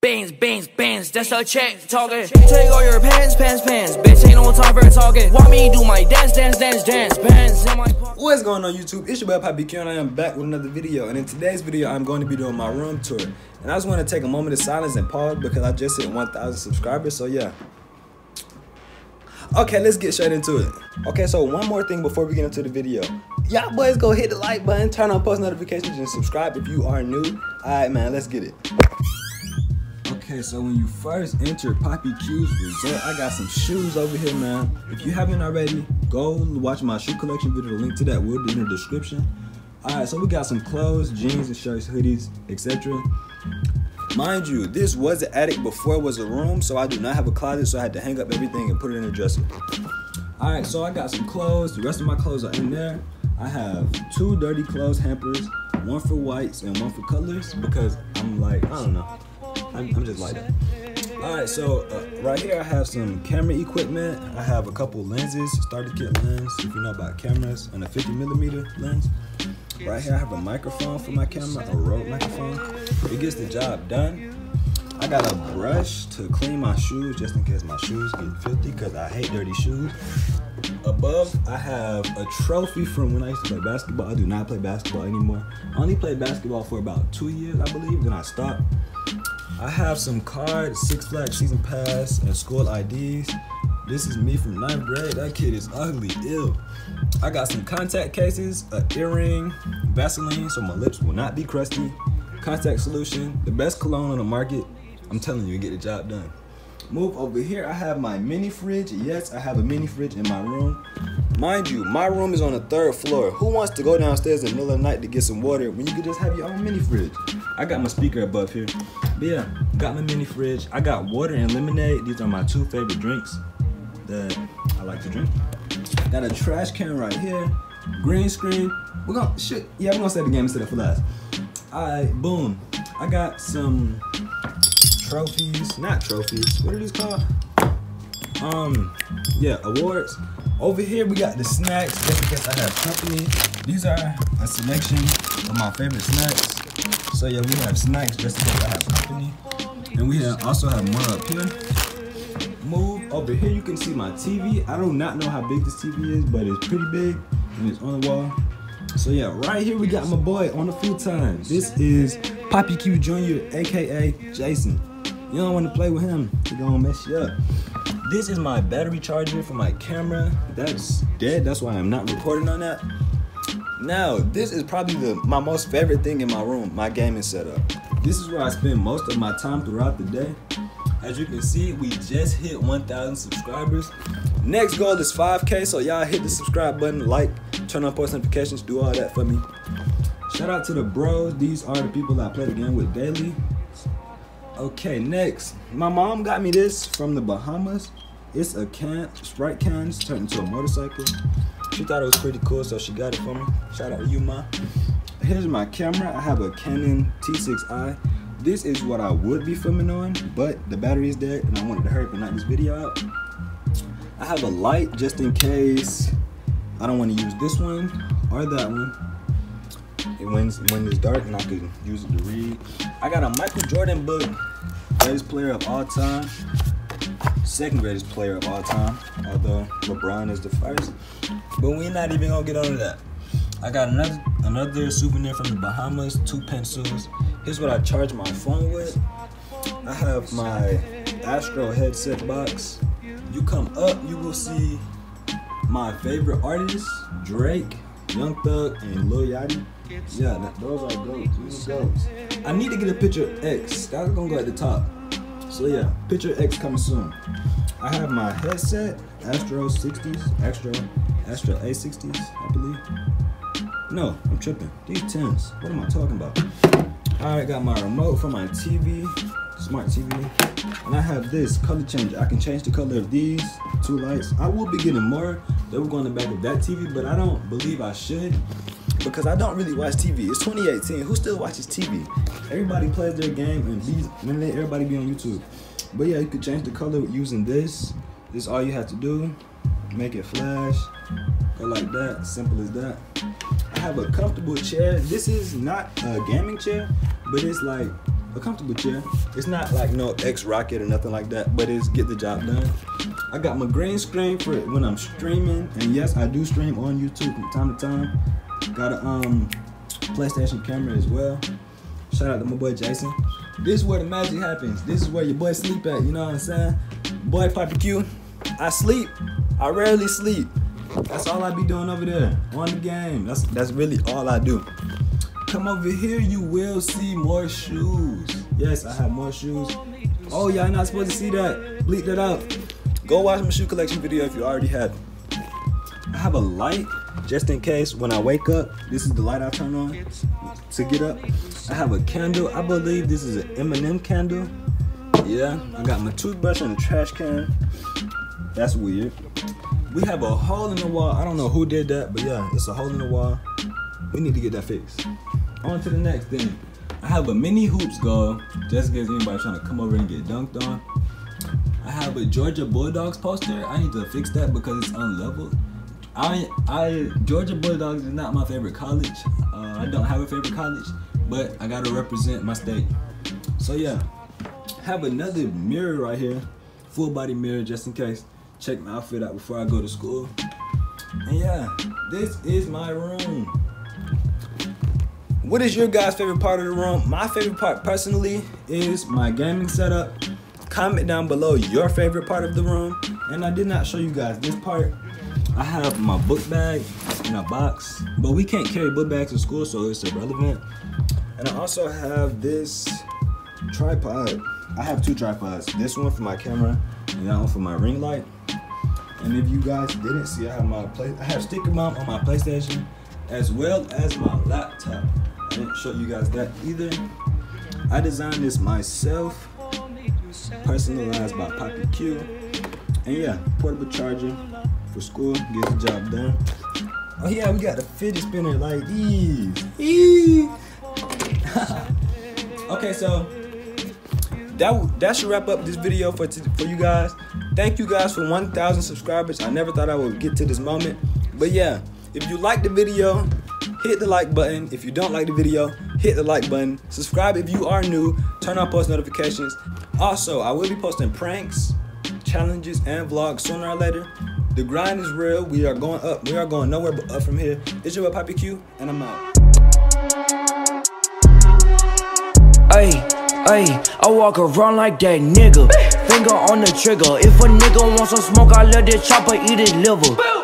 Bands, bands, bands, that's a check talking. Take all your pants, pants, pants. Bitch, ain't no time for talking. Want me do my dance, dance, dance, dance. Bands in my pocket. What's going on YouTube? It's your boy PappiiQ and I am back with another video. And in today's video, I'm going to be doing my room tour. And I just want to take a moment of silence and pause because I just hit 1,000 subscribers. So yeah. Okay, let's get straight into it. Okay, so one more thing before we get into the video. Y'all boys go hit the like button, turn on post notifications, and subscribe if you are new. Alright man, let's get it. Okay, so when you first enter PappiiQ's resort, I got some shoes over here, man. If you haven't already, go watch my shoe collection video. The link to that will be in the description. Alright, so we got some clothes, jeans and shirts, hoodies, etc. Mind you, this was the attic before it was a room, so I do not have a closet, so I had to hang up everything and put it in a dresser. Alright, so I got some clothes. The rest of my clothes are in there. I have two dirty clothes hampers, one for whites and one for colors, because I'm like, I don't know. I'm, I'm just like that. Alright, so uh, right here I have some camera equipment. I have a couple lenses, starter kit lens, if you know about cameras, and a 50 millimeter lens. Right here I have a microphone for my camera, a Rode microphone. It gets the job done. I got a brush to clean my shoes just in case my shoes get filthy because I hate dirty shoes. Above, I have a trophy from when I used to play basketball. I do not play basketball anymore. I only played basketball for about two years, I believe, then I stopped. I have some cards, Six Flags season pass, and school IDs. This is me from ninth grade. That kid is ugly, ill. I got some contact cases, an earring, Vaseline so my lips will not be crusty, contact solution, the best cologne on the market. I'm telling you, get the job done. Move over here, I have my mini fridge. Yes, I have a mini fridge in my room. Mind you, my room is on the third floor. Who wants to go downstairs in the middle of the night to get some water when you could just have your own mini fridge? I got my speaker above here. But yeah, got my mini fridge. I got water and lemonade. These are my two favorite drinks that I like to drink. Got a trash can right here. Green screen. We're gonna shit. Yeah, we're gonna set the game instead of for last. Alright, boom. I got some trophies. Not trophies. What are these called? Um, yeah, awards. Over here we got the snacks, just in case I have company. These are a selection of my favorite snacks. So yeah, we have snacks just in case I have company. And we have, also have more up here. Move over here, you can see my TV. I do not know how big this TV is, but it's pretty big and it's on the wall. So yeah, right here we got my boy on the futon. This is PappiiQ Jr., aka Jason. You don't want to play with him, he gonna mess you up. This is my battery charger for my camera. That's dead, that's why I'm not recording on that. Now, this is probably the my most favorite thing in my room, my gaming setup. This is where I spend most of my time throughout the day. As you can see, we just hit 1,000 subscribers. Next goal is 5K, so y'all hit the subscribe button, like, turn on post notifications, do all that for me. Shout out to the bros. These are the people I play the game with daily. Okay, next. My mom got me this from the Bahamas. It's a can, Sprite cans turned into a motorcycle. She thought it was pretty cool, so she got it for me. Shout out to you, ma. Here's my camera. I have a Canon T6i. This is what I would be filming on, but the battery is dead, and I wanted to hurry up and knock this video out. I have a light just in case I don't want to use this one or that one. When, when it's dark and I can use it to read. I got a Michael Jordan book, greatest player of all time, second greatest player of all time, although LeBron is the first. But we're not even gonna get onto that. I got another another souvenir from the Bahamas, two pencils. Here's what I charge my phone with. I have my Astro headset box. You come up, you will see my favorite artist, Drake, Young Thug, and Lil Yachty. Yeah, that, those are goats. Goats. I need to get a picture of X. That's gonna go at the top. So yeah, picture X coming soon. I have my headset, Astro 60s, Astro, Astro A60s, I believe. No, I'm tripping. These 10s. What am I talking about? I got my remote for my TV, smart TV, and I have this color change. I can change the color of these two lights. I will be getting more. They were going to back up that TV, but I don't believe I should because I don't really watch TV. It's 2018. Who still watches TV? Everybody plays their game and when they, everybody be on YouTube. But yeah, you could change the color using this. This is all you have to do. Make it flash. Go like that. Simple as that. I have a comfortable chair. This is not a gaming chair, but it's like a comfortable chair. It's not like no X Rocker or nothing like that, but it's get the job done. I got my green screen for it when I'm streaming, and yes, I do stream on YouTube from time to time. Got a um PlayStation camera as well. Shout out to my boy Jason. This is where the magic happens. This is where your boy sleep at. You know what I'm saying? Boy PappiiQ. I sleep. I rarely sleep. That's all I be doing over there on the game. That's that's really all I do. Come over here, you will see more shoes. Yes, I have more shoes. Oh, y'all not supposed to see that. Bleep that out. Go watch my shoe collection video if you already have. I have a light just in case when I wake up. This is the light I turn on to get up. I have a candle. I believe this is an Eminem candle. Yeah, I got my toothbrush in the trash can. That's weird. We have a hole in the wall. I don't know who did that, but yeah, it's a hole in the wall. We need to get that fixed. On to the next thing. I have a mini hoops goal, just in case anybody trying to come over and get dunked on. I have a Georgia Bulldogs poster. I need to fix that because it's unleveled. I, I Georgia Bulldogs is not my favorite college. Uh, I don't have a favorite college, but I gotta represent my state. So yeah, have another mirror right here, full body mirror just in case. Check my outfit out before I go to school. And yeah, this is my room. What is your guys' favorite part of the room? My favorite part personally is my gaming setup. Comment down below your favorite part of the room. And I did not show you guys this part. I have my book bag in a box, but we can't carry book bags to school, so it's irrelevant. And I also have this tripod. I have two tripods. This one for my camera and that one for my ring light. And if you guys didn't see, I have my play I have sticker mom on my PlayStation as well as my laptop. I didn't show you guys that either. I designed this myself, personalized by PappiiQ. And yeah, portable charger for school, get the job done. Oh yeah, we got a fidget spinner like these. Okay, so that that should wrap up this video for for you guys. Thank you guys for 1,000 subscribers. I never thought I would get to this moment, but yeah, if you like the video, hit the like button. If you don't like the video, hit the like button. Subscribe if you are new. Turn on post notifications. Also, I will be posting pranks, challenges, and vlogs sooner or later. The grind is real. We are going up. We are going nowhere but up from here. It's your boy PappiiQ, and I'm out. Hey, hey, I walk around like that nigga. Finger on the trigger. If a nigga wants some smoke, I let this chopper eat his liver.